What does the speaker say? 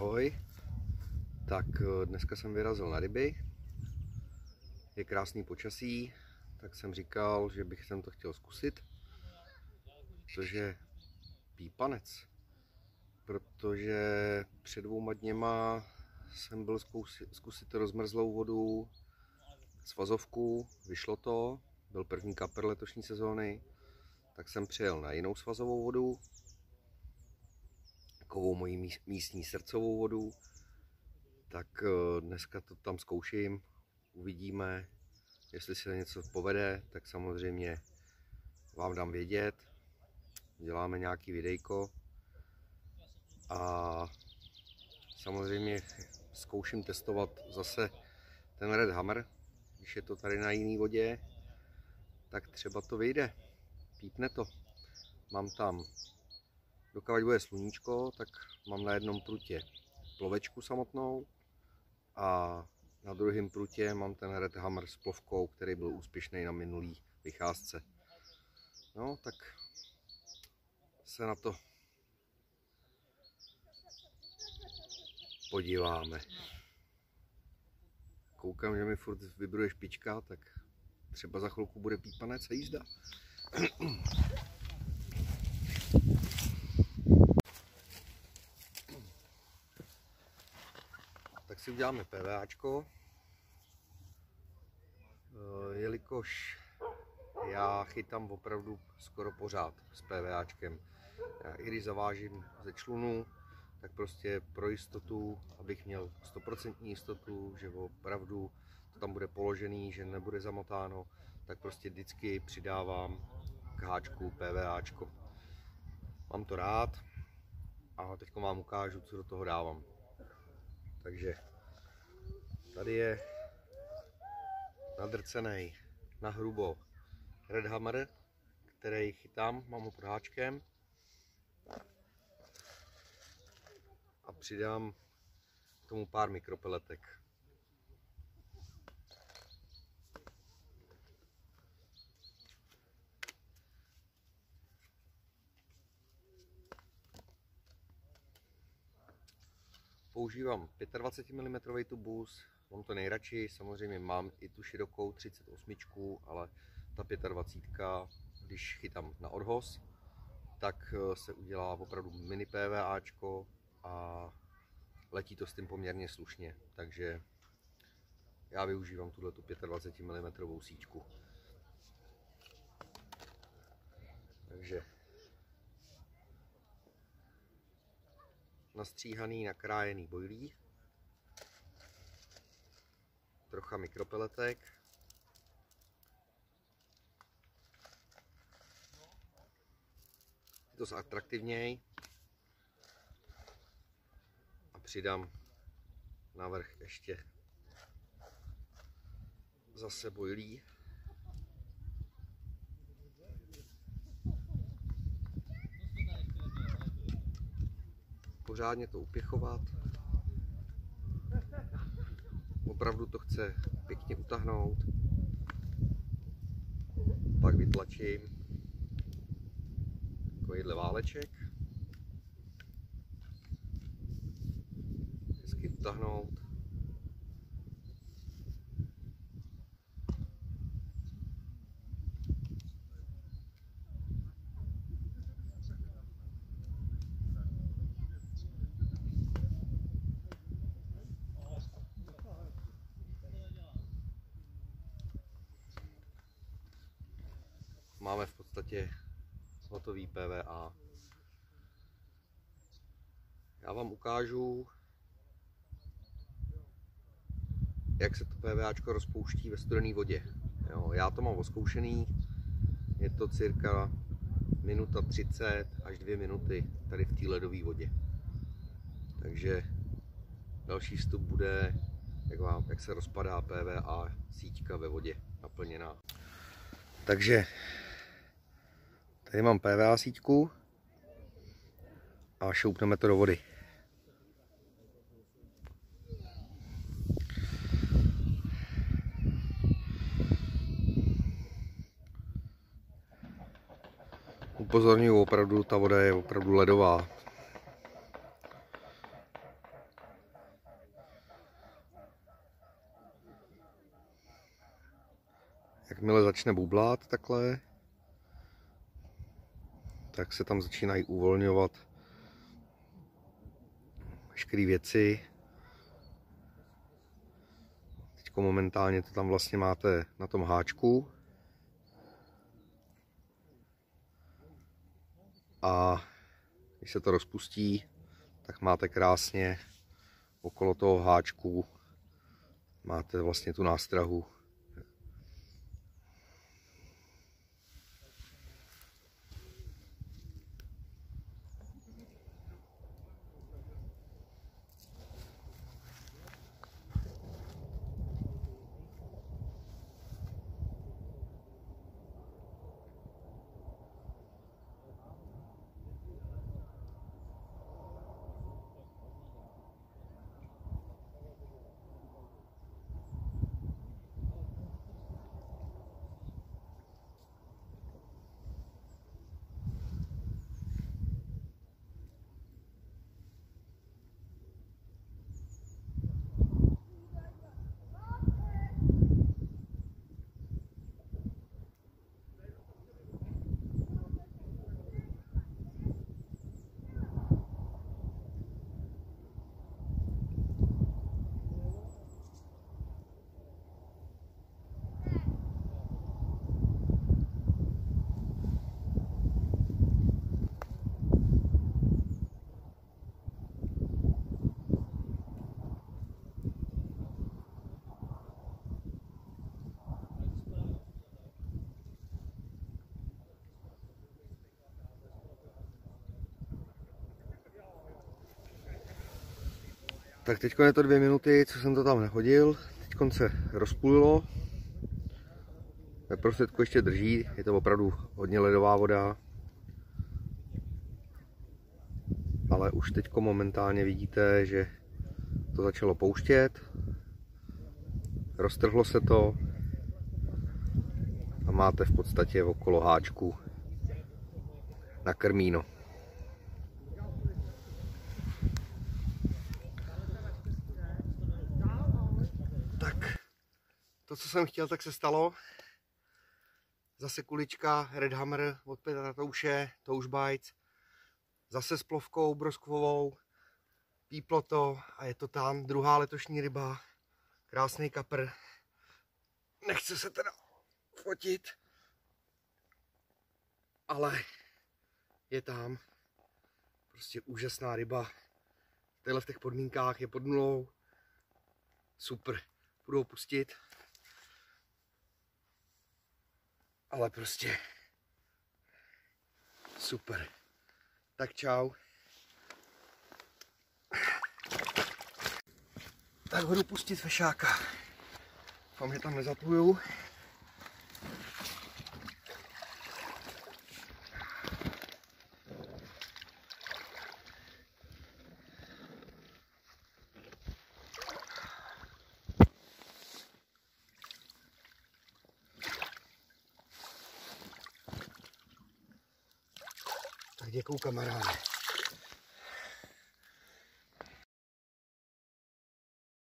Ahoj, tak eh, dneska jsem vyrazil na ryby, je krásný počasí, tak jsem říkal, že bych sem to chtěl zkusit, je pípanec, protože před dvouma dněma jsem byl zkusit, zkusit rozmrzlou vodu, svazovku, vyšlo to, byl první kapr letošní sezóny, tak jsem přijel na jinou svazovou vodu, takovou moji místní srdcovou vodu, tak eh, dneska to tam zkouším, uvidíme, jestli se něco povede, tak samozřejmě vám dám vědět, děláme nějaký videjko a samozřejmě zkouším testovat zase ten Red Hammer, když je to tady na jiné vodě, tak třeba to vyjde, pípne to. Mám tam Dokud bude sluníčko, tak mám na jednom prutě plovečku samotnou a na druhém prutě mám ten Red Hammer s plovkou, který byl úspěšný na minulý vycházce. No, tak se na to podíváme. Koukám, že mi furt vybruje špička, tak třeba za chvilku bude pípanec a jízda. Si uděláme PVAčko, eh, jelikož já chytám opravdu skoro pořád s PVAčkem. Já i když zavážím ze člunu, tak prostě pro jistotu, abych měl 100% jistotu, že opravdu to tam bude položený, že nebude zamotáno, tak prostě vždycky přidávám k háčku PVAčko. Mám to rád a teď vám ukážu, co do toho dávám. Takže Tady je nadrcený na hrubo Red Hammer, který chytám, mám ho pod háčkem. A přidám k tomu pár mikropeletek. Používám 25 mm tubus, Mám to nejradši, samozřejmě mám i tu širokou 38, ale ta 25, když chytám na odhoz, tak eh, se udělá opravdu mini PVAčko a letí to s tím poměrně slušně, takže já využívám tuhle 25 mm síčku. Takže nastříhaný, nakrájený bojlí trocha mikropeletek. To zatraktivněji. A přidám navrch ještě zase bojlí. Pořádně to upěchovat opravdu to chce pěkně utahnout. Pak vytlačím takovýhle váleček. Hezky utahnout. Máme v podstatě hotový PVA. Já vám ukážu, jak se to PVAčko rozpouští ve studené vodě. Jo, já to mám oskoušený, je to cirka minuta 30 až 2 minuty tady v té ledové vodě. Takže další vstup bude, jak, vám, jak se rozpadá PVA síťka ve vodě naplněná. Takže Tady mám PVA síťku a šoupneme to do vody. Upozorňuji, opravdu ta voda je opravdu ledová. Jakmile začne bublat takhle, tak se tam začínají uvolňovat veškeré věci. Teď momentálně to tam vlastně máte na tom háčku. A když se to rozpustí, tak máte krásně okolo toho háčku máte vlastně tu nástrahu Tak teď je to dvě minuty, co jsem to tam nehodil. Teď se rozpůlilo. Ve prostředku ještě drží, je to opravdu hodně ledová voda. Ale už teď momentálně vidíte, že to začalo pouštět. Roztrhlo se to. A máte v podstatě okolo háčku na krmíno. Jsem chtěl, tak se stalo. Zase kulička Red Hammer od Petra Touše, Touch Bites. Zase s plovkou broskvovou. Píplo to a je to tam druhá letošní ryba. Krásný kapr. Nechce se teda fotit, ale je tam. Prostě úžasná ryba. Tadyhle v těch podmínkách je pod nulou. Super. Budu ho pustit. Ale prostě super. Tak čau. Tak ho pustit fešáka. Doufám, že tam nezapluju. Děkuju kamaráde.